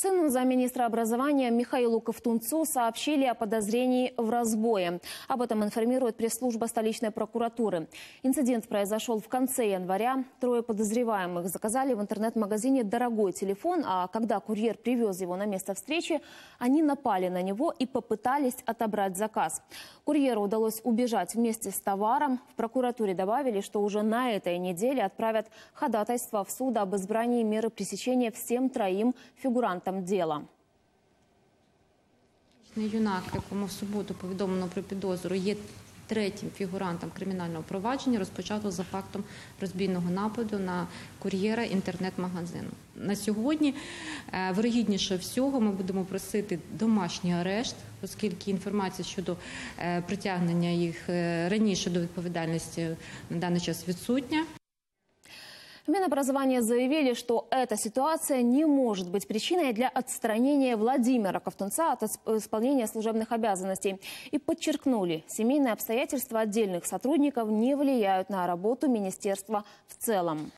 Сыну замминистра образования Михаилу Ковтунцу сообщили о подозрении в разбое. Об этом информирует пресс-служба столичной прокуратуры. Инцидент произошел в конце января. Трое подозреваемых заказали в интернет-магазине дорогой телефон, а когда курьер привез его на место встречи, они напали на него и попытались отобрать заказ. Курьеру удалось убежать вместе с товаром. В прокуратуре добавили, что уже на этой неделе отправят ходатайство в суд об избрании меры пресечения всем троим фигурантам дела. Юнак, якому в суботу повідомлено про підозру, є третім фігурантом кримінального провадження, розпочато за фактом розбійного нападу на кур'єра інтернет-магазину. На сьогодні, е, вирогідніше всього, ми будемо просити домашній арешт, оскільки інформація щодо е, притягнення їх е, раніше до відповідальності на даний час відсутня. В Минобразования заявили, что эта ситуация не может быть причиной для отстранения Владимира Ковтунца от исп- исполнения служебных обязанностей. И подчеркнули, семейные обстоятельства отдельных сотрудников не влияют на работу министерства в целом.